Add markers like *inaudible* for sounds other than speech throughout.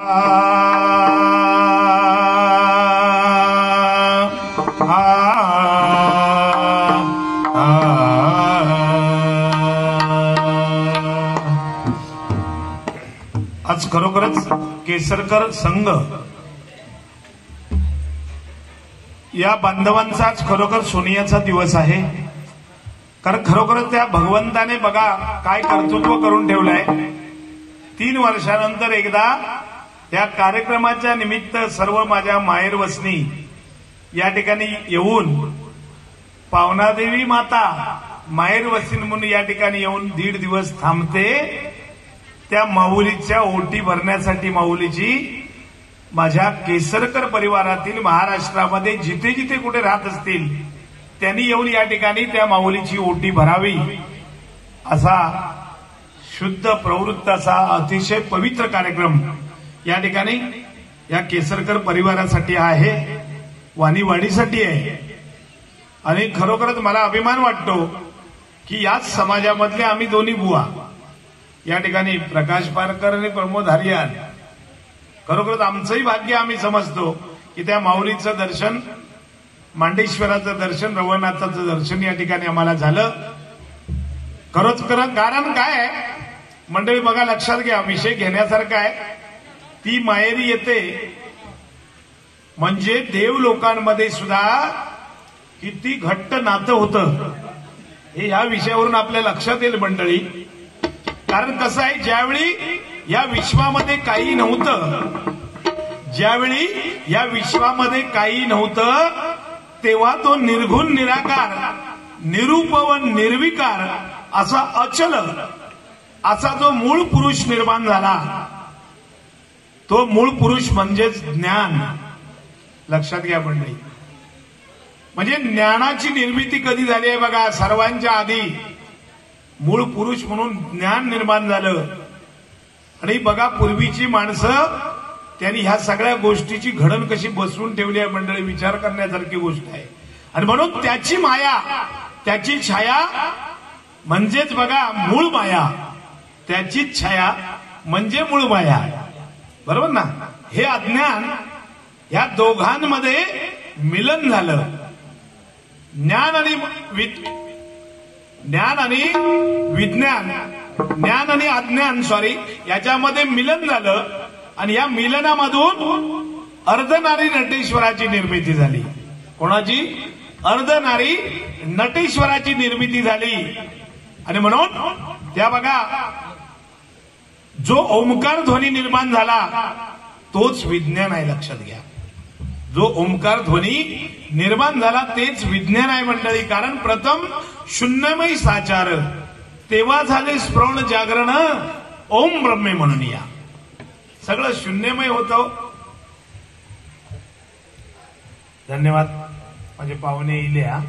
आज खरोखरच केसरकर संघ या बांधवांचा आज खरोखर सोनियाचा दिवस आहे. कारण खरोखरच त्या भगवंताने बघा काय कर्तृत्व करून ठेवलंय. तीन वर्षानंतर एकदा या कार्यक्रमाच्या निमित्त सर्व माझ्या माहेर वसनी या ठिकाणी येऊन पावनादेवी माता माहेर म्हणून या ठिकाणी येऊन दीड दिवस थांबते. त्या माऊलीच्या ओटी भरण्यासाठी माऊलीची माझ्या केसरकर परिवारातील महाराष्ट्रामध्ये जिथे जिथे कुठे राहत असतील त्यांनी येऊन या ठिकाणी त्या माऊलीची ओटी भरावी. असा शुद्ध प्रवृत्त असा अतिशय पवित्र कार्यक्रम या ठिकाणी या केसरकर परिवारासाठी आहे वाणीवाडीसाठी आहे. आणि खरोखरच मला अभिमान वाटतो की याच समाजामधले आम्ही दोन्ही बुवा या ठिकाणी प्रकाश पारकर आणि प्रमोद हरियान खरोखरच आमचंही भाग्य आम्ही समजतो की त्या माऊलीचं दर्शन मांडेश्वराचं दर्शन रवनाथाचं दर्शन या ठिकाणी आम्हाला झालं. खरंच खरं कारण काय मंडळी बघा लक्षात घ्या विषय घेण्यासारखा आहे. ती माहेरी येते. म्हणजे देव लोकांमध्ये सुद्धा किती घट्ट नातं होतं. हे या विषयावरून आपल्या लक्षात येईल मंडळी. कारण कसं आहे ज्यावेळी या विश्वामध्ये काही नव्हतं ज्यावेळी या विश्वामध्ये काही नव्हतं तेव्हा तो निर्गुण निराकार निरुपवन निर्विकार असा अचल असा जो मूळ पुरुष निर्माण झाला. तो मूळ पुरुष म्हणजेच ज्ञान. लक्षात घ्या मंडळी. म्हणजे ज्ञानाची निर्मिती कधी झाली आहे बघा सर्वांच्या आधी. मूळ पुरुष म्हणून ज्ञान निर्माण झालं. आणि बघा पूर्वीची माणसं त्यांनी ह्या सगळ्या गोष्टीची घडण कशी बसवून ठेवली आहे मंडळी विचार करण्यासारखी गोष्ट आहे. आणि म्हणून त्याची माया त्याची छाया म्हणजेच बघा मूळ माया. त्याचीच छाया म्हणजे मूळ माया. बरोबर ना? हे अज्ञान या दोघांमध्ये मिलन झालं. ज्ञान आणि ज्ञान आणि विज्ञान. ज्ञान आणि अज्ञान सॉरी याच्यामध्ये मिलन झालं आणि या मिलनामधून अर्धनारी नटेश्वराची निर्मिती झाली. कोणाची? अर्धनारी नटेश्वराची निर्मिती झाली. आणि म्हणून त्या बघा जो ओंकार ध्वनी निर्माण झाला तोच विज्ञान आहे लक्षात घ्या. जो ओंकार ध्वनी निर्माण झाला तेच विज्ञान आहे मंडळी. कारण प्रथम शून्यमय साचार तेव्हा झाले स्प्रवण जागरण ओम ब्रह्मे म्हणून या. सगळं शून्यमय होतं. धन्यवाद. माझे पाहुणे इले हा.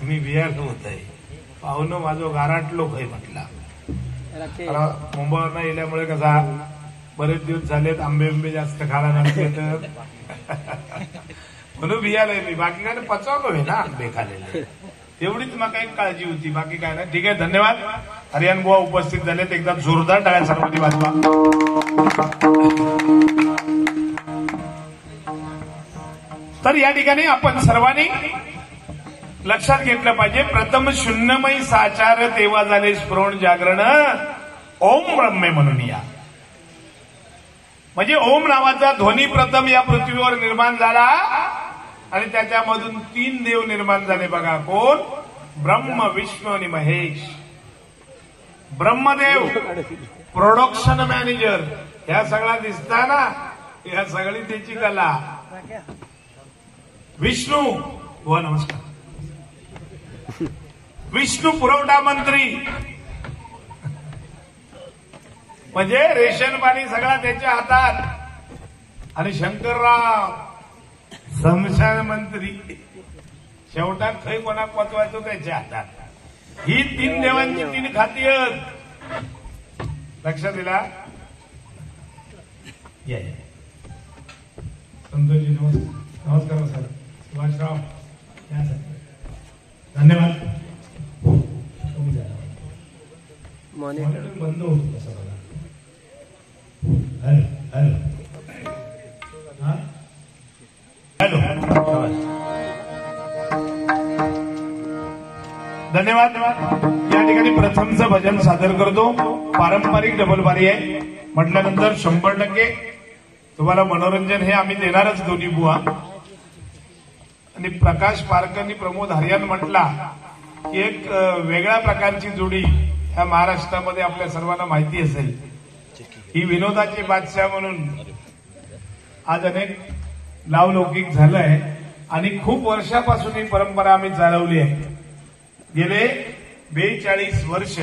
तुम्ही विहार होत आहे पाहुणं माझं गाराट लोक आहे म्हटला. मुंबईवरनं येल्यामुळे कसा बरेच दिवस झालेत आंबे आंबे जास्त खायला नसले तर. *laughs* म्हणून भियालोय मी. बाकी काय पचवलो आहे ना आंबे खाल्लेले. तेवढीच मला एक काळजी होती. बाकी काय ना ठीक आहे धन्यवाद. हरियाण बुवा उपस्थित झालेत. एकदा जोरदार टाळ्या सर्वांनी वाजवा. तर या ठिकाणी आपण सर्वांनी लक्षात घेतलं पाहिजे प्रथम शून्यमय साचार तेव्हा झाले स्फुरण जागरण. ओम ब्रह्मे म्हणून या. म्हणजे ओम नावाचा ध्वनी प्रथम या पृथ्वीवर निर्माण झाला आणि त्याच्यामधून तीन देव निर्माण झाले बघा कोण? ब्रह्म विष्णू आणि महेश. ब्रह्मदेव प्रोडक्शन मॅनेजर ह्या सगळा दिसता ना? ह्या सगळी त्याची कला. विष्णू हो नमस्कार. विष्णू पुरवठा मंत्री. म्हणजे रेशन पाणी सगळा त्याच्या हातात. आणि शंकरराव समशान मंत्री. शेवटात खै कोणा पचवायचो त्याच्या हातात. ही तीन देवांची तीन खाती आहेत. लक्षात दिला संतोषजी नमस्कार. नमस्कार सर. सुभाषराव या सर. धन्यवाद. मॉनिटर बंद होतो कसा बघा. Hello hello. हॅलो. धन्यवाद. या ठिकाणी प्रथमचं भजन सादर करतो. पारंपरिक डबलबारी आहे. म्हटल्यानंतर शंभर टक्के तुम्हाला मनोरंजन हे आम्ही देणारच दोन्ही बुवा. आणि प्रकाश पारकरनी प्रमोद हरियान म्हटला की एक वेगळ्या प्रकारची जोडी ह्या महाराष्ट्रामध्ये आपल्या सर्वांना माहिती असेल. ही विनोदाची बादशाह म्हणून आज अनेक लावलौकिक झालंय आणि खूप वर्षापासून ही परंपरा आम्ही चालवली आहे. गेले बेचाळीस वर्ष.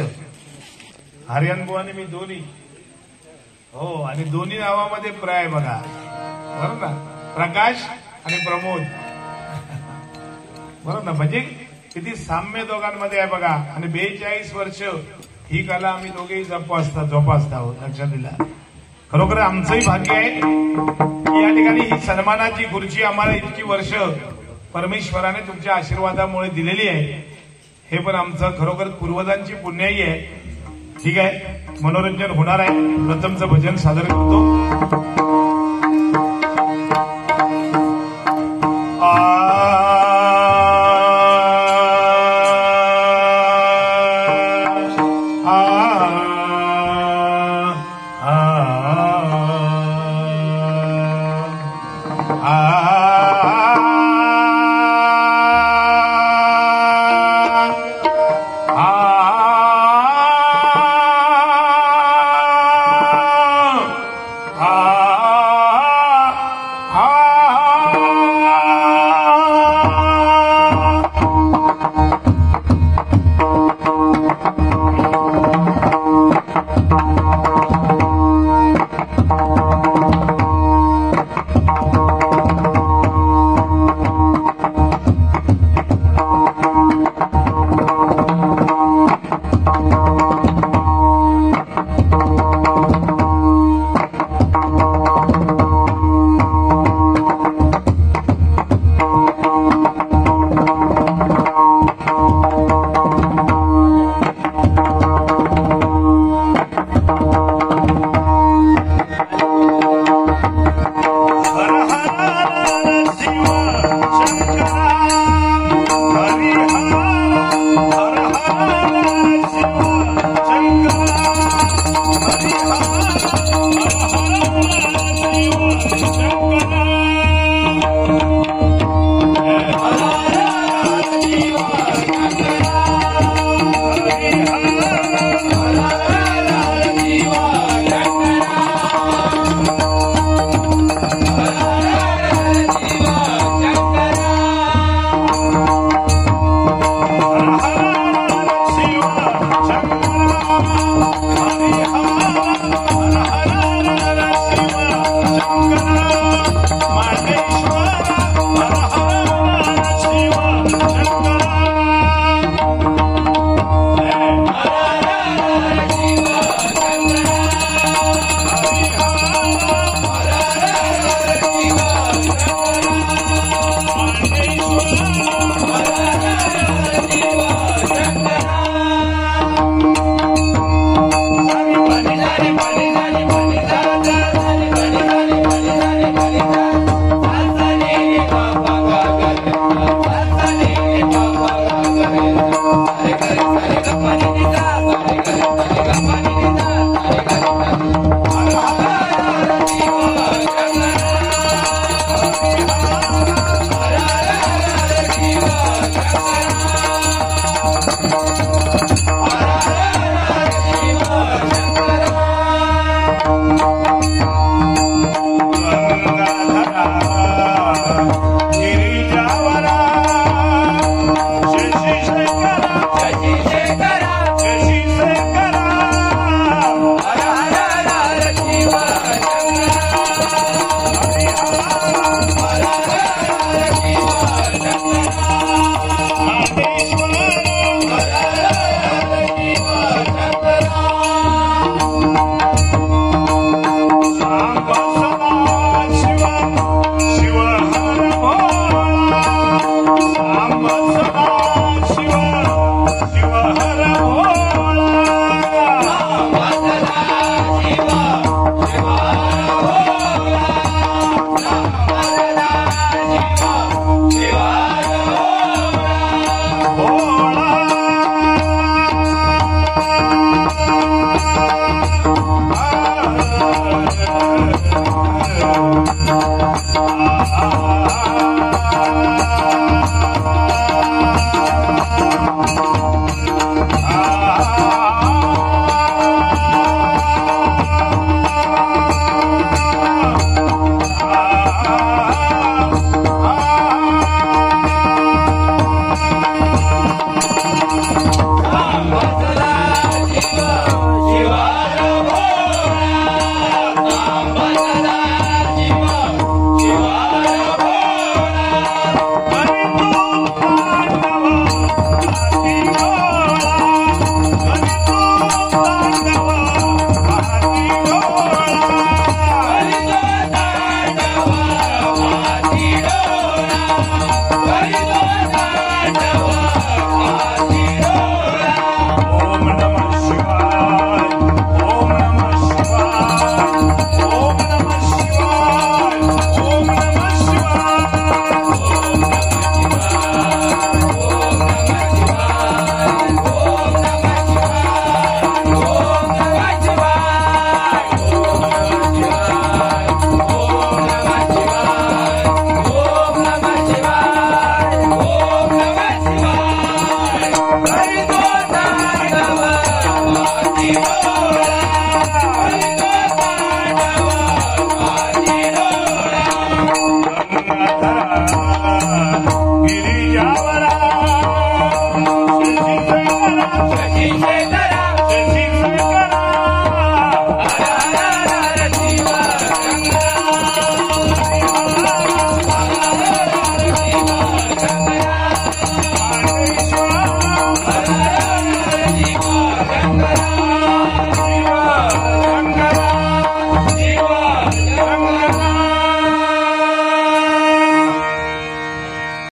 हरियाणबू आणि मी दोन्ही. हो आणि दोन्ही नावामध्ये प्र आहे बघा. बरोबर ना? प्रकाश आणि प्रमोद. बरोबर ना म्हणजे किती साम्य दोघांमध्ये आहे बघा. आणि बेचाळीस वर्ष ही कला आम्ही दोघेही जोपासता जोपासता आहोत लक्षात दिला खरोखर आमचंही भाग्य आहे की या ठिकाणी ही सन्मानाची खुर्ची आम्हाला इतकी वर्ष परमेश्वराने तुमच्या आशीर्वादामुळे दिलेली आहे. हे पण आमचं खरोखर पूर्वजांची पुण्याही आहे. ठीक आहे? मनोरंजन होणार आहे. प्रथमचं भजन सादर करतो.